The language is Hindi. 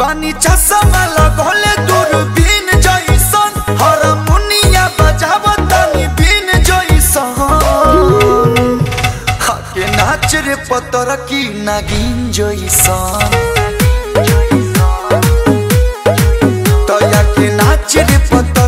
बानी चश्मा लगोले दूरबीन जइसन हारमोनिया बजावतानी बीन जैसन। हाके नाच रे पतर की नागिन जइसन तया के नाच रे पतर